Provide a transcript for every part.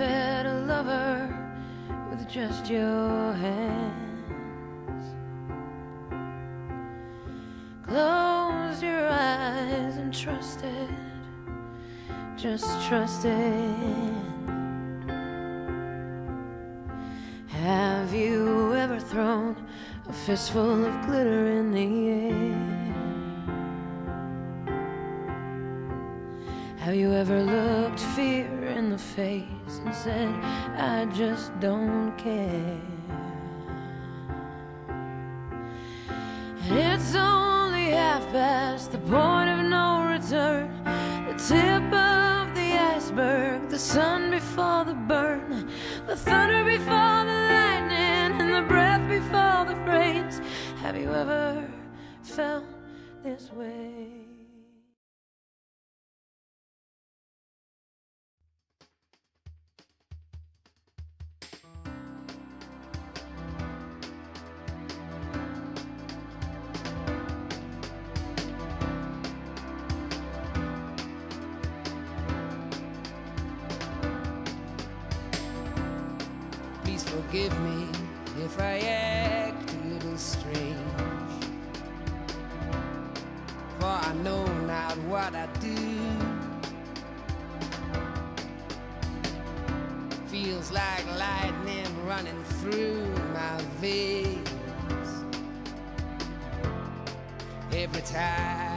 fed a lover with just your hands. Close your eyes and trust it. just trust it. Have you ever thrown a fistful of glitter in the air? Have you ever looked fear in the face and said, I just don't care? And it's only half past the point of no return, the tip of the iceberg, the sun before the burn, the thunder before the lightning, and the breath before the phrase. Have you ever felt this way? Forgive me if I act a little strange. For I know not what I do. Feels like lightning running through my veins. Every time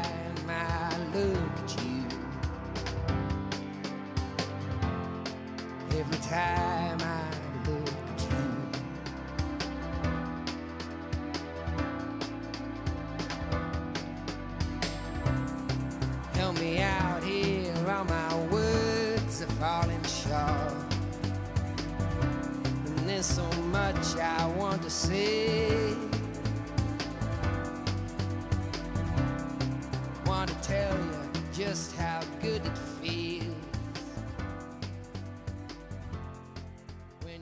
there's so much I want to say. Want to tell you just how good it feels when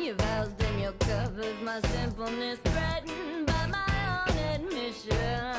you've housed in your covers, my simpleness threatened by my own admission.